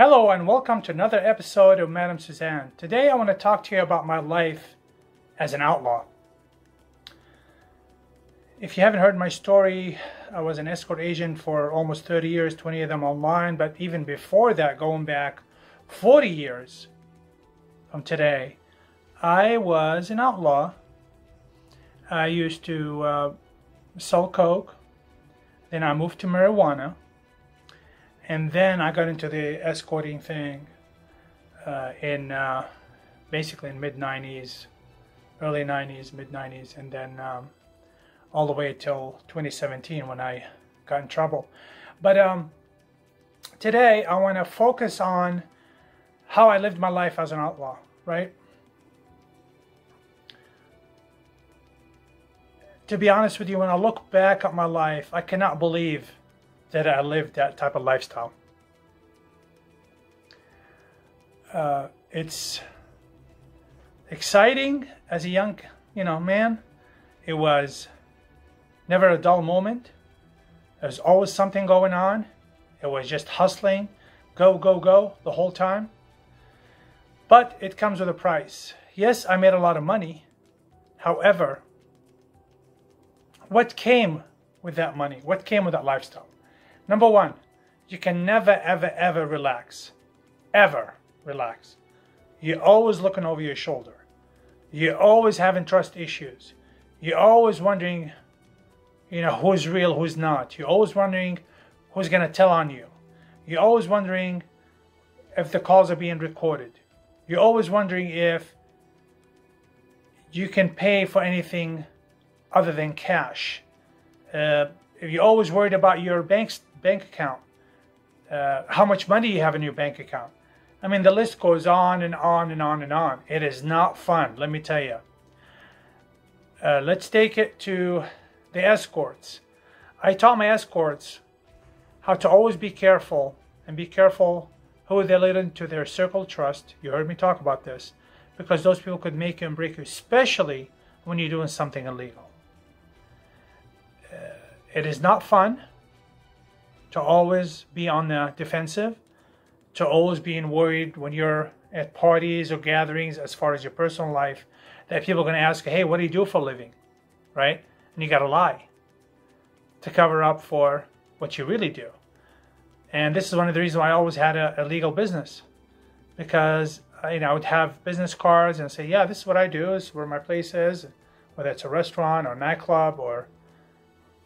Hello and welcome to another episode of Madam Suzanne. Today I want to talk to you about my life as an outlaw. If you haven't heard my story, I was an escort agent for almost 30 years, 20 of them online, but even before that, going back 40 years from today, I was an outlaw. I used to uh, sell coke, then I moved to marijuana, and then I got into the escorting thing uh, in uh, basically in mid 90s, early 90s, mid 90s, and then um, all the way till 2017 when I got in trouble. But um, today I want to focus on how I lived my life as an outlaw, right? To be honest with you, when I look back at my life, I cannot believe that I lived that type of lifestyle. Uh, it's exciting as a young, you know, man. It was never a dull moment. There's always something going on. It was just hustling, go, go, go the whole time. But it comes with a price. Yes, I made a lot of money. However, what came with that money? What came with that lifestyle? Number one, you can never, ever, ever relax. Ever relax. You're always looking over your shoulder. You're always having trust issues. You're always wondering you know, who's real, who's not. You're always wondering who's going to tell on you. You're always wondering if the calls are being recorded. You're always wondering if you can pay for anything other than cash. Uh, you're always worried about your bank bank account, uh, how much money you have in your bank account. I mean, the list goes on and on and on and on. It is not fun, let me tell you. Uh, let's take it to the escorts. I taught my escorts how to always be careful and be careful who they let into their circle trust. You heard me talk about this because those people could make you and break you, especially when you're doing something illegal. Uh, it is not fun to always be on the defensive, to always being worried when you're at parties or gatherings as far as your personal life that people are going to ask, hey, what do you do for a living? Right? and you got to lie to cover up for what you really do. And this is one of the reasons why I always had a, a legal business because you know I would have business cards and say, yeah, this is what I do. This is where my place is, whether it's a restaurant or nightclub or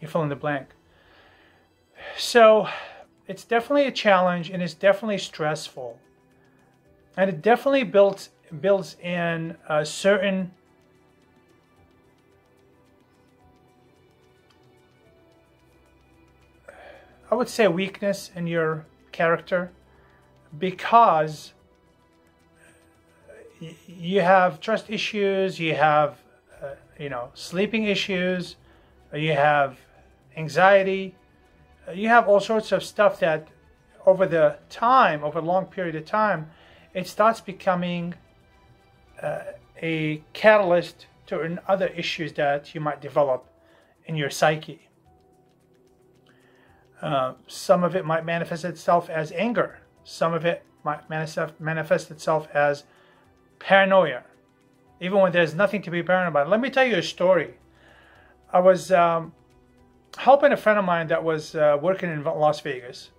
you fill in the blank. So it's definitely a challenge and it's definitely stressful, and it definitely builds builds in a certain I would say weakness in your character because you have trust issues, you have uh, you know sleeping issues, you have anxiety, you have all sorts of stuff that over the time, over a long period of time, it starts becoming uh, a catalyst to other issues that you might develop in your psyche. Uh, some of it might manifest itself as anger. Some of it might manifest, manifest itself as paranoia, even when there's nothing to be paranoid about. Let me tell you a story. I was um, helping a friend of mine that was uh, working in Las Vegas.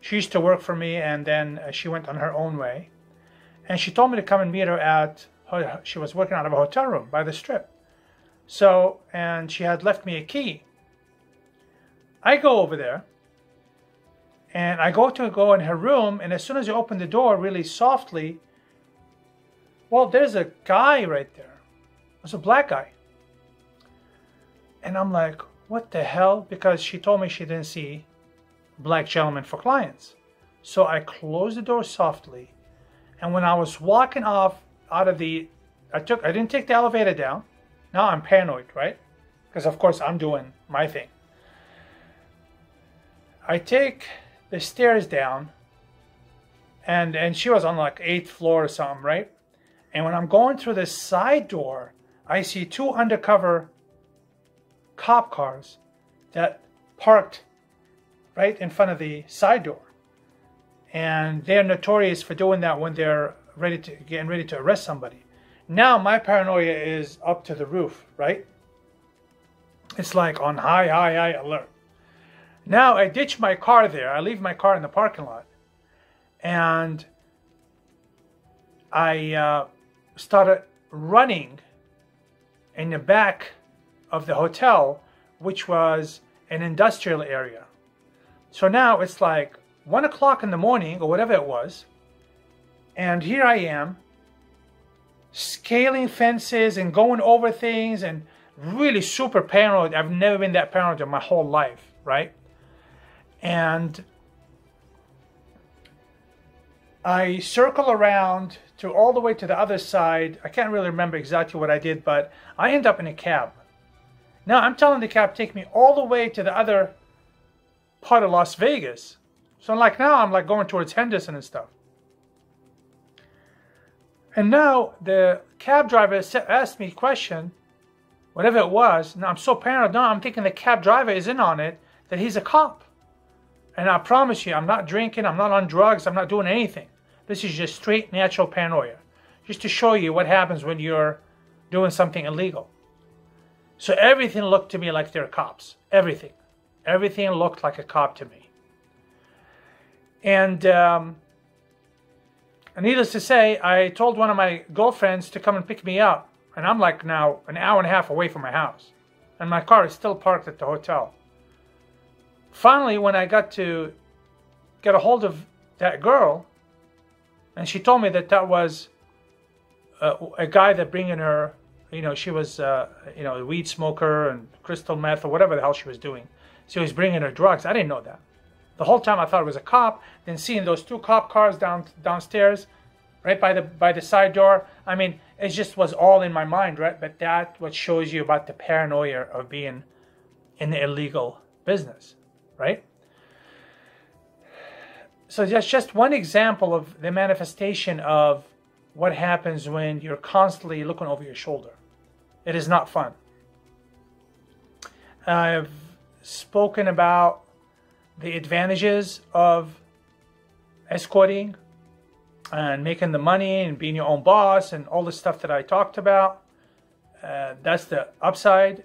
She used to work for me, and then uh, she went on her own way. And she told me to come and meet her at. Her, she was working out of a hotel room by the strip. So, and she had left me a key. I go over there and I go to go in her room, and as soon as I open the door really softly, well, there's a guy right there. There's a black guy. And I'm like, what the hell? Because she told me she didn't see black gentlemen for clients. So I closed the door softly. And when I was walking off out of the, I took, I didn't take the elevator down. Now I'm paranoid, right? Because of course I'm doing my thing. I take the stairs down and and she was on like eighth floor or something right and when i'm going through the side door i see two undercover cop cars that parked right in front of the side door and they're notorious for doing that when they're ready to getting ready to arrest somebody. Now my paranoia is up to the roof, right? It's like on high, high, high alert. Now I ditch my car there. I leave my car in the parking lot, and I uh, started running in the back of the hotel, which was an industrial area. So now it's like one o'clock in the morning or whatever it was, and here I am scaling fences and going over things and really super paranoid. I've never been that paranoid in my whole life, right? And I circle around to all the way to the other side. I can't really remember exactly what I did, but I end up in a cab. Now I'm telling the cab take me all the way to the other part of Las Vegas. So like now I'm like going towards Henderson and stuff. And now the cab driver asked me a question, whatever it was. Now I'm so paranoid. Now I'm thinking the cab driver is in on it, that he's a cop. And I promise you, I'm not drinking, I'm not on drugs, I'm not doing anything. This is just straight natural paranoia. Just to show you what happens when you're doing something illegal. So everything looked to me like they're cops. Everything. Everything looked like a cop to me. And um, needless to say, I told one of my girlfriends to come and pick me up. And I'm like now an hour and a half away from my house. And my car is still parked at the hotel. Finally, when I got to get a hold of that girl, and she told me that that was a, a guy that bringing her, you know, she was, uh, you know, a weed smoker and crystal meth or whatever the hell she was doing. So he was bringing her drugs. I didn't know that. The whole time I thought it was a cop. Then seeing those two cop cars down downstairs, right by the by the side door. I mean, it just was all in my mind, right? But that what shows you about the paranoia of being in the illegal business, right? So that's just one example of the manifestation of what happens when you're constantly looking over your shoulder. It is not fun. I've spoken about the advantages of escorting and making the money and being your own boss and all the stuff that I talked about. Uh, that's the upside.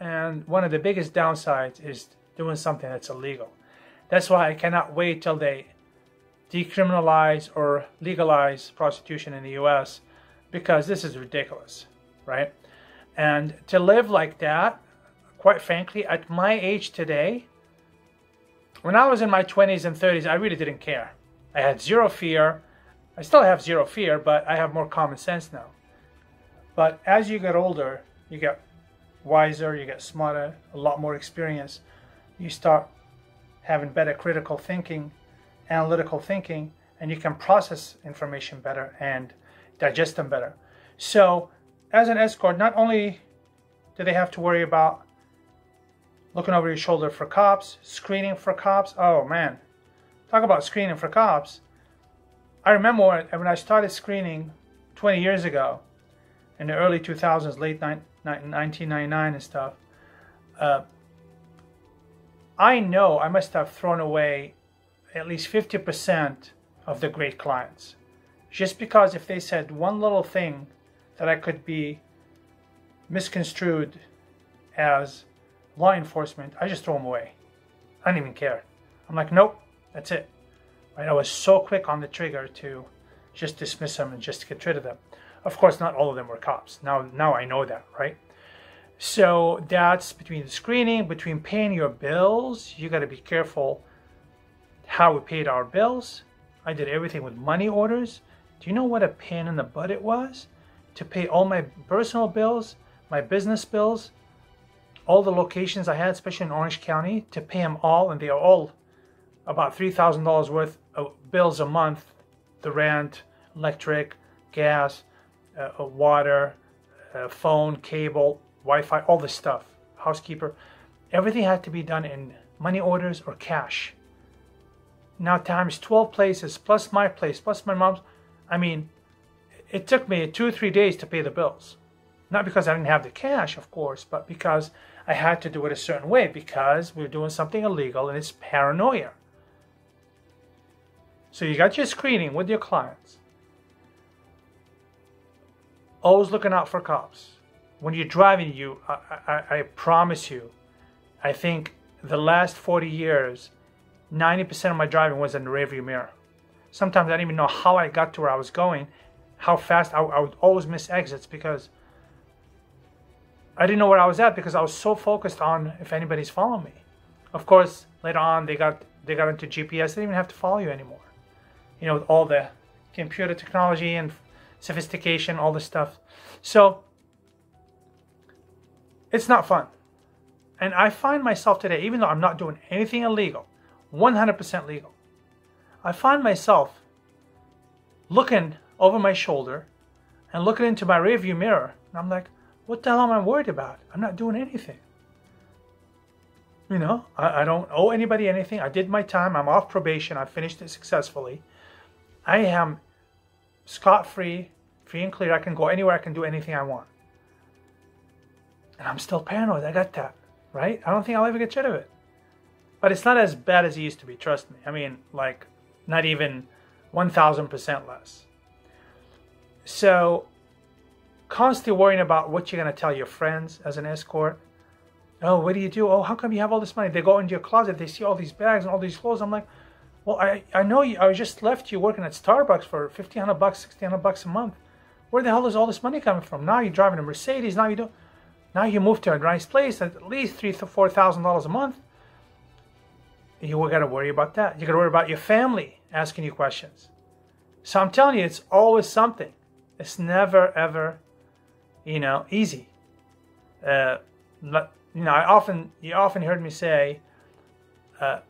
And one of the biggest downsides is doing something that's illegal. That's why I cannot wait till they decriminalize or legalize prostitution in the US because this is ridiculous, right? And to live like that, quite frankly, at my age today, when I was in my 20s and 30s, I really didn't care. I had zero fear. I still have zero fear, but I have more common sense now. But as you get older, you get wiser, you get smarter, a lot more experience. You start having better critical thinking, analytical thinking, and you can process information better and digest them better. So, as an escort, not only do they have to worry about looking over your shoulder for cops, screening for cops. Oh man, talk about screening for cops. I remember when I started screening 20 years ago, in the early 2000s, late 1999 and stuff. Uh, I know I must have thrown away at least 50% of the great clients. Just because if they said one little thing that I could be misconstrued as law enforcement, I just throw them away. I don't even care. I'm like, nope, that's it. Right? I was so quick on the trigger to just dismiss them and just get rid of them. Of course, not all of them were cops. Now, now I know that, right? So that's between the screening, between paying your bills. You got to be careful how we paid our bills. I did everything with money orders. Do you know what a pain in the butt it was to pay all my personal bills, my business bills, all the locations I had, especially in Orange County, to pay them all, and they are all about $3,000 worth of bills a month the rent, electric, gas, uh, uh, water, uh, phone, cable, Wi Fi, all this stuff, housekeeper. Everything had to be done in money orders or cash. Now, times 12 places, plus my place, plus my mom's. I mean, it took me two or three days to pay the bills. Not because I didn't have the cash, of course, but because I had to do it a certain way because we are doing something illegal and it's paranoia. So you got your screening with your clients. Always looking out for cops. When you're driving, you, I, I, I promise you, I think the last 40 years, 90% of my driving was in the rearview mirror. Sometimes I didn't even know how I got to where I was going, how fast I, I would always miss exits because I didn't know where I was at because I was so focused on if anybody's following me. Of course, later on they got they got into GPS. They didn't even have to follow you anymore. You know, with all the computer technology and sophistication, all this stuff. So it's not fun. And I find myself today, even though I'm not doing anything illegal, 100% legal, I find myself looking over my shoulder and looking into my rearview mirror. And I'm like, what the hell am I worried about? I'm not doing anything. You know, I, I don't owe anybody anything. I did my time. I'm off probation. I finished it successfully. I am scot free, free and clear. I can go anywhere. I can do anything I want. And I'm still paranoid. I got that, right? I don't think I'll ever get rid of it. But it's not as bad as it used to be, trust me. I mean, like, not even 1000% less. So, constantly worrying about what you're going to tell your friends as an escort. Oh, what do you do? Oh, how come you have all this money? They go into your closet, they see all these bags and all these clothes. I'm like, well, I, I know you, I just left you working at Starbucks for 1500 bucks, 1600 bucks a month. Where the hell is all this money coming from? Now you're driving a Mercedes. Now you do, now you move to a nice place at least three to four thousand dollars a month. You got to worry about that. You got to worry about your family asking you questions. So I'm telling you, it's always something. It's never ever, you know, easy. Uh, you know, I often you often heard me say, uh,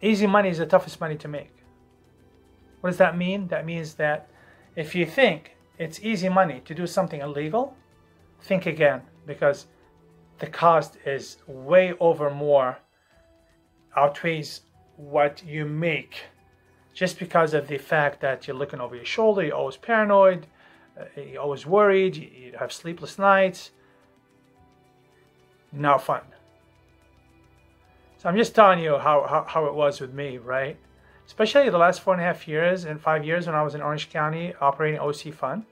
easy money is the toughest money to make. What does that mean? That means that if you think it's easy money to do something illegal, think again because the cost is way over more, outweighs what you make just because of the fact that you're looking over your shoulder, you're always paranoid, uh, you're always worried, you have sleepless nights. Not fun. So I'm just telling you how, how, how it was with me, right? Especially the last four and a half years and five years when I was in Orange County operating OC Fund.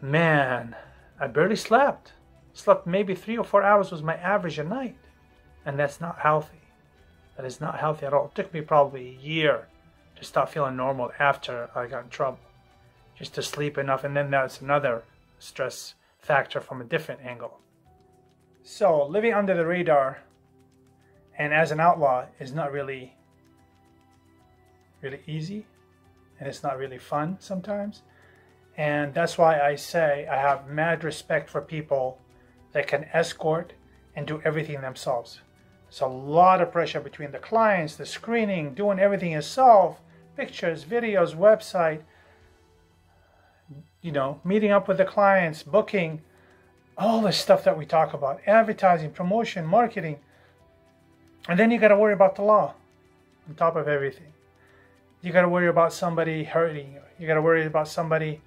Man, I barely slept. Slept maybe three or four hours was my average a night. And that's not healthy. That is not healthy at all. It took me probably a year to start feeling normal after I got in trouble. Just to sleep enough. And then that's another stress factor from a different angle. So living under the radar and as an outlaw is not really really easy and it's not really fun sometimes and that's why I say I have mad respect for people that can escort and do everything themselves. There's a lot of pressure between the clients, the screening, doing everything yourself, pictures, videos, website, you know, meeting up with the clients, booking, all the stuff that we talk about, advertising, promotion, marketing. And then you got to worry about the law on top of everything. You got to worry about somebody hurting you. You got to worry about somebody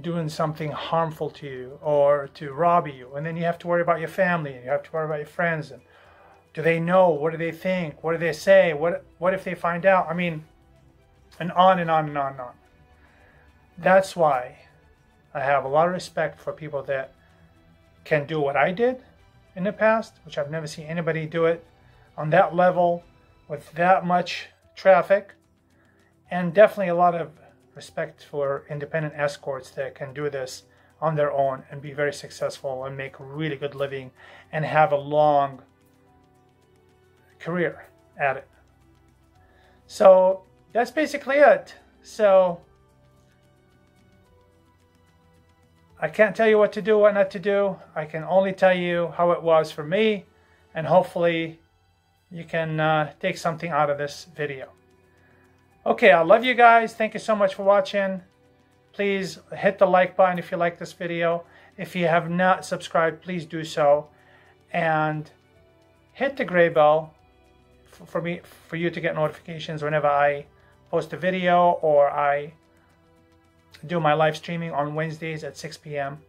doing something harmful to you or to rob you. And then you have to worry about your family and you have to worry about your friends. And do they know? What do they think? What do they say? What, what if they find out? I mean, and on and on and on and on. That's why I have a lot of respect for people that can do what I did in the past, which I've never seen anybody do it on that level with that much traffic, and definitely a lot of respect for independent escorts that can do this on their own and be very successful and make really good living and have a long career at it. So that's basically it. So I can't tell you what to do, what not to do. I can only tell you how it was for me, and hopefully you can uh, take something out of this video. Okay, I love you guys. Thank you so much for watching. Please hit the like button if you like this video. If you have not subscribed, please do so. And hit the gray bell for me for you to get notifications whenever I post a video or I do my live streaming on Wednesdays at 6 p.m.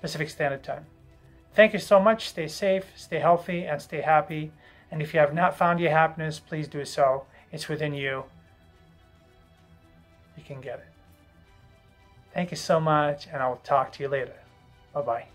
Pacific Standard Time. Thank you so much. Stay safe, stay healthy, and stay happy. And if you have not found your happiness, please do so. It's within you. You can get it. Thank you so much, and I will talk to you later. Bye bye.